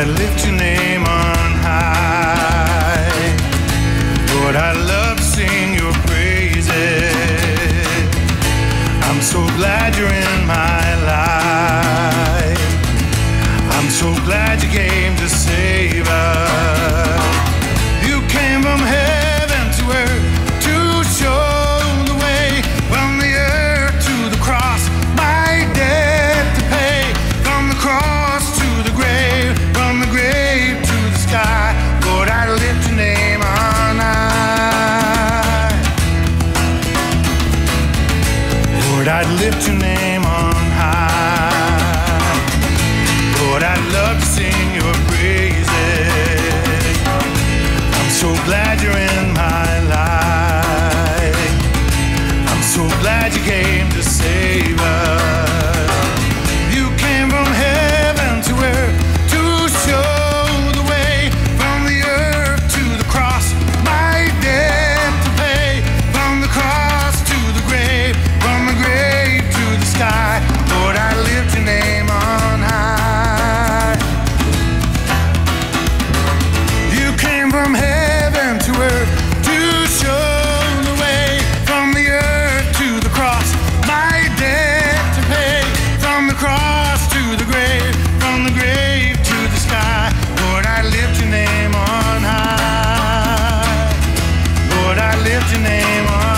I lift your name on high. Lord, I love to sing your praises. I'm so glad you're in my life. that I lift your name on high. kept your name on